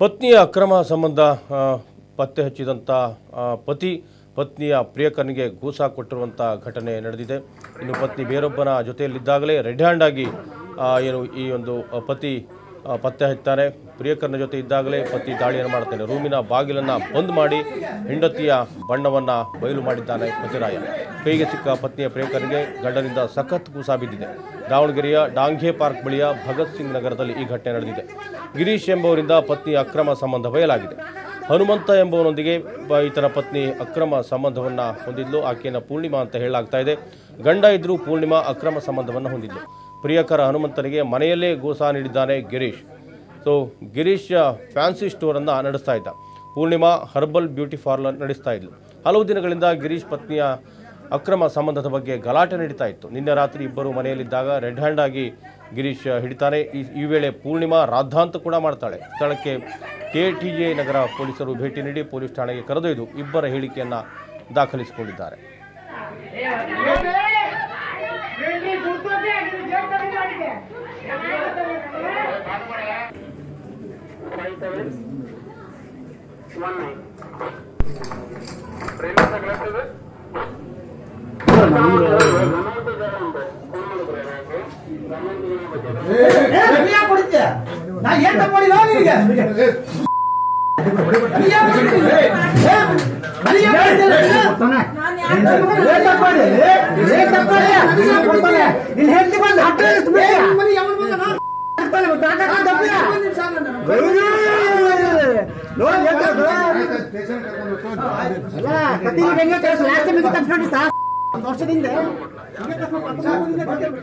ಪತ್ನಿಯ ಅಕ್ರಮ ಸಂಬಂಧ ಪತ್ತೆ ಹಚ್ಚಿದಂಥ ಪತಿ ಪತ್ನಿಯ ಪ್ರಿಯಕರನಿಗೆ ಗೂಸ ಕೊಟ್ಟಿರುವಂಥ ಘಟನೆ ನಡೆದಿದೆ. ಇನ್ನು ಪತ್ನಿ ಬೇರೊಬ್ಬನ ಜೊತೆಯಲ್ಲಿದ್ದಾಗಲೇ ರೆಡ್ ಹ್ಯಾಂಡ್ ಆಗಿ ಏನು ಈ ಒಂದು ಪತಿ ಪತ್ತೆ ಹಚ್ತಾರೆ ಪ್ರಿಯಕರನ ಜೊತೆ ಇದ್ದಾಗಲೇ ಪತಿ ದಾಳಿಯನ್ನು ಮಾಡ್ತಾನೆ? ರೂಮಿನ ಬಾಗಿಲನ್ನು ಬಂದ್ ಮಾಡಿ ಹೆಂಡತಿಯ ಬಣ್ಣವನ್ನು ಬಯಲು ಮಾಡಿದ್ದಾನೆ ಪತಿರಾಯ. ಕೈಗೆ ಸಿಕ್ಕ ಪತ್ನಿಯ ಪ್ರಿಯಕರನಿಗೆ ಗಂಡನಿಂದ ಸಖತ್ ಕೂಸ ಬಿದ್ದಿದೆ. ದಾವಣಗೆರೆಯ ಡಾಂಘೆ ಪಾರ್ಕ್ ಬಳಿಯ ಭಗತ್ ಸಿಂಗ್ ನಗರದಲ್ಲಿ ಈ ಘಟನೆ ನಡೆದಿದೆ. ಗಿರೀಶ್ ಎಂಬುವರಿಂದ ಪತ್ನಿ ಅಕ್ರಮ ಸಂಬಂಧ ಬಯಲಾಗಿದೆ. ಹನುಮಂತ ಎಂಬುವನೊಂದಿಗೆ ಈತನ ಪತ್ನಿ ಅಕ್ರಮ ಸಂಬಂಧವನ್ನು ಹೊಂದಿದ್ಲು. ಆಕೆಯನ್ನು ಪೂರ್ಣಿಮಾ ಅಂತ ಹೇಳಲಾಗ್ತಾ ಇದೆ. ಗಂಡ ಇದ್ದರೂ ಪೂರ್ಣಿಮಾ ಅಕ್ರಮ ಸಂಬಂಧವನ್ನು ಹೊಂದಿದ್ಲು. ಪ್ರಿಯಕರ ಹನುಮಂತನಿಗೆ ಮನೆಯಲ್ಲೇ ಗೋಸ ನೀಡಿದ್ದಾನೆ ಗಿರೀಶ್ ಸೊ ಗಿರೀಶ್ ಫ್ಯಾನ್ಸಿ ಸ್ಟೋರನ್ನು ನಡೆಸ್ತಾ ಇದ್ದ ಪೂರ್ಣಿಮಾ ಹರ್ಬಲ್ ಬ್ಯೂಟಿ ಪಾರ್ಲರ್ ನಡೆಸ್ತಾ ಇದ್ಲು ಹಲವು ದಿನಗಳಿಂದ ಗಿರೀಶ್ ಪತ್ನಿಯ ಅಕ್ರಮ ಸಂಬಂಧದ ಬಗ್ಗೆ ಗಲಾಟೆ ನಡೀತಾ ಇತ್ತು ನಿನ್ನೆ ರಾತ್ರಿ ಇಬ್ಬರು ಮನೆಯಲ್ಲಿದ್ದಾಗ ರೆಡ್ ಹ್ಯಾಂಡ್ ಆಗಿ ಗಿರೀಶ್ ಹಿಡಿತಾನೆ ಈ ವೇಳೆ ಪೂರ್ಣಿಮಾ ರಾಧಾಂತ ಕೂಡ ಮಾಡ್ತಾಳೆ ಸ್ಥಳಕ್ಕೆ ಕೆಟಿಜೆ ನಗರ ಪೊಲೀಸರು ಭೇಟಿ ನೀಡಿ ಪೊಲೀಸ್ ಠಾಣೆಗೆ ಕರೆದೊಯ್ದು ಇಬ್ಬರ ಹೇಳಿಕೆಯನ್ನು ದಾಖಲಿಸಿಕೊಂಡಿದ್ದಾರೆ ನಾ ಏನ್ ತಪ್ಪು ಮಾಡಿಲ್ಲ ನಿನಗೆ ನೀ ಏನ್ ಮಾಡಿಲ್ಲ? ಏ? ನೀ ಏನ್ ಮಾಡಿಲ್ಲ? ಏನ್ ತಪ್ಪು ಮಾಡಿ? ಏನ್ ತಪ್ಪು ಮಾಡಿ? ನಿನ್ ಹೆಂಡ್ತಿ ಬಂದು ಹಟ್ಟ ಇಳಿಸ್ಬಿಟ್ಟ. ತಪ್ಪಿಸ್ಕೊಂಡಿ ಸಾ- ಒಂದು ವರ್ಷದಿಂದ ಹಿಂಗೆ ತಪ್ಪಿಸ್ಕೊಂಡು